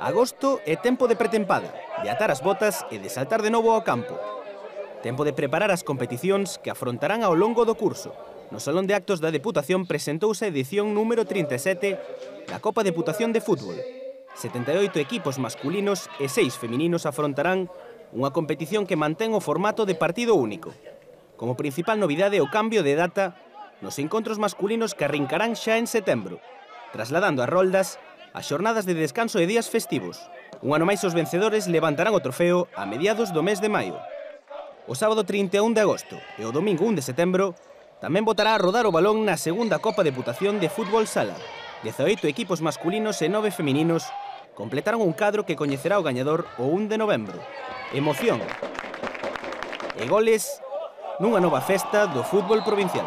Agosto é tempo de pretempada, de atar as botas e de saltar de novo ao campo. Tempo de preparar as competicións que afrontarán ao longo do curso. No Salón de Actos da Deputación presentouse a edición número 37 da Copa Deputación de Fútbol. 78 equipos masculinos e 6 femininos afrontarán unha competición que mantén o formato de partido único. Como principal novidade o cambio de data nos encontros masculinos que arrincarán xa en setembro, trasladando as roldas as xornadas de descanso e días festivos. Un ano máis os vencedores levantarán o trofeo a mediados do mes de maio. O sábado 31 de agosto e o domingo 1 de setembro tamén botará a rodar o balón na segunda Copa Deputación de Fútbol Sala. 18 equipos masculinos e 9 femininos completaron un cadro que coñecerá o gañador o 1 de novembro. Emoción e goles nunha nova festa do fútbol provincial.